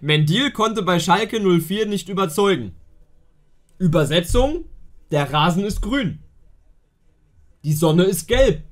Mendil konnte bei Schalke 04 nicht überzeugen. Übersetzung: Der Rasen ist grün. Die Sonne ist gelb.